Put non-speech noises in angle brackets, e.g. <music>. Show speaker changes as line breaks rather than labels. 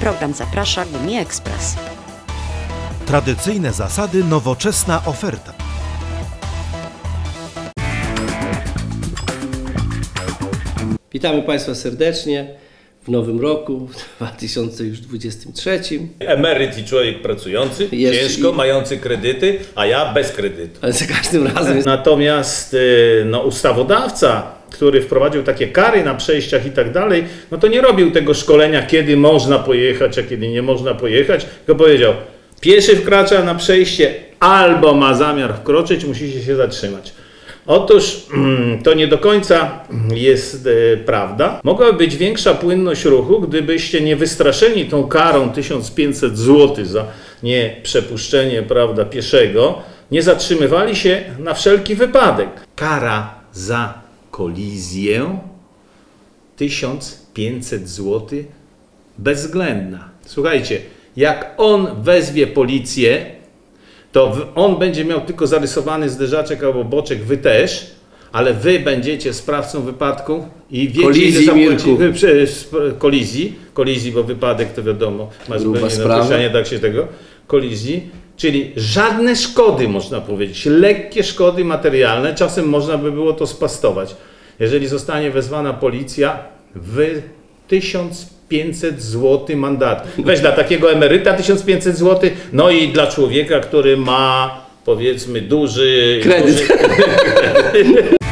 program zaprasza Gumi Ekspres.
Tradycyjne zasady, nowoczesna oferta.
Witamy Państwa serdecznie w nowym roku, w 2023.
Emeryt i człowiek pracujący,
Jest
ciężko,
i-
mający kredyty, a ja bez kredytu.
Ale za każdym razem jest
Natomiast y, no, ustawodawca, który wprowadził takie kary na przejściach i tak dalej, no to nie robił tego szkolenia, kiedy można pojechać, a kiedy nie można pojechać, tylko powiedział, pieszy wkracza na przejście albo ma zamiar wkroczyć, musicie się zatrzymać. Otóż mm, to nie do końca jest e, prawda. Mogłaby być większa płynność ruchu, gdybyście nie wystraszeni tą karą 1500 zł za nieprzepuszczenie prawda, pieszego, nie zatrzymywali się na wszelki wypadek. Kara za kolizję 1500 zł bezwzględna. Słuchajcie, jak on wezwie policję, to on będzie miał tylko zarysowany zderzaczek albo boczek, wy też, ale wy będziecie sprawcą wypadku i wiecie
Kolizji,
ile kolizji, kolizji, bo wypadek to wiadomo, ma zupełnie
sprawa.
na określenie, tak się tego, kolizji, czyli żadne szkody można powiedzieć, lekkie szkody materialne, czasem można by było to spastować. Jeżeli zostanie wezwana policja, wy 1500 zł mandatu. Weź dla takiego emeryta 1500 zł, no i dla człowieka, który ma powiedzmy duży
kredyt.
Duży, <laughs>